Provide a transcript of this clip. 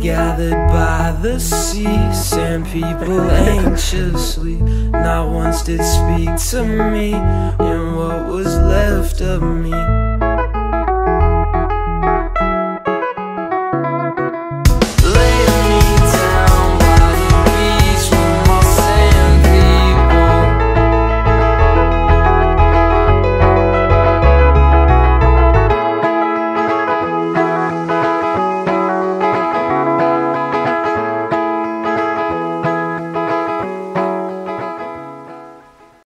Gathered by the sea, sand people anxiously. Not once did speak to me.